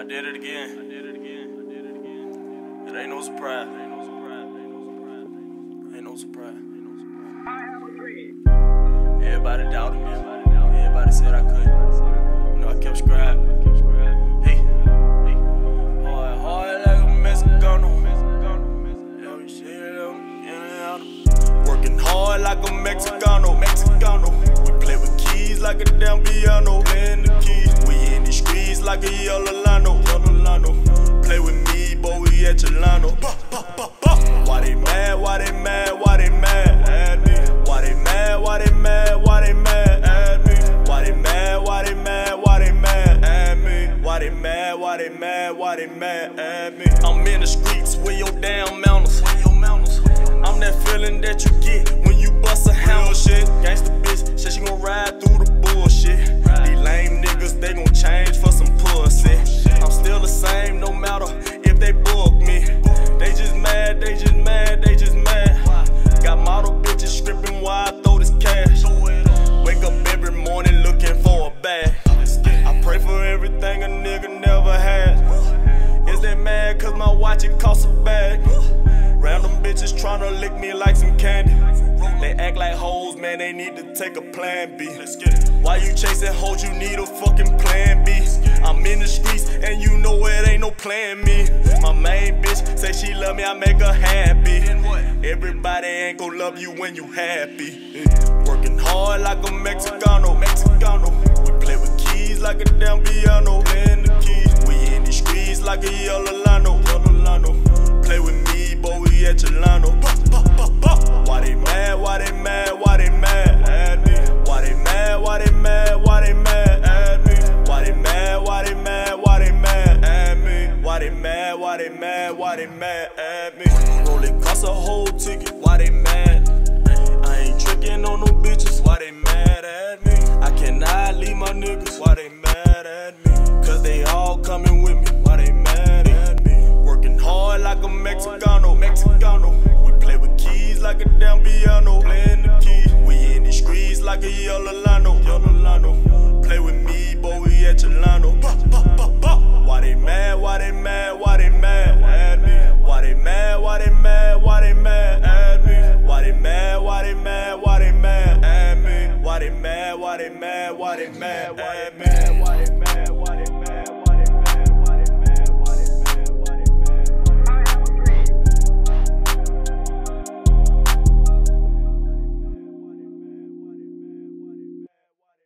I did it again. I did it again. I did it again. It ain't no surprise. Ain't no surprise. Ain't no surprise. Ain't no surprise. Ain't no surprise. Everybody doubted me. Everybody said I couldn't. You know, I kept scribing. Hey, hey. Hard, hard like a Mexicano. Working hard like a Mexicano. Mexicano. We play with keys like a damn piano. Like a yellow lano. Play with me, boy, we at Chilano. Why they mad? Why they mad? Why they mad at me? Why they mad? Why they mad? Why they mad at me? Why they mad? Why they mad? Why they mad at me? Why they mad? Why they mad? Why they mad at me? I'm in the streets with your damn mounters. I'm that feeling that you get when you bust a hound shit. Gangsta it costs a bag? Random bitches tryna lick me like some candy. They act like hoes, man, they need to take a plan B. Why you chasing hoes, you need a fucking plan B. I'm in the streets and you know it ain't no plan me. My main bitch say she love me, I make her happy. Everybody ain't gon' love you when you happy. Working hard like a Mexicano, Mexicano. We play with keys like a damn piano. Playing the keys. We in these streets like a yellow lano, Why they mad? Why they mad at me? Rolling cost a whole ticket. Why they mad? I ain't tricking on no bitches. Why they mad at me? I cannot leave my niggas. Why they mad at me? Cause they all coming with me. Why they mad at me? Working hard like a Mexicano. Mexicano. We play with keys like a damn piano. Playing the keys. We in these streets like a yellow lano. They mad? Why they mad? Why they mad?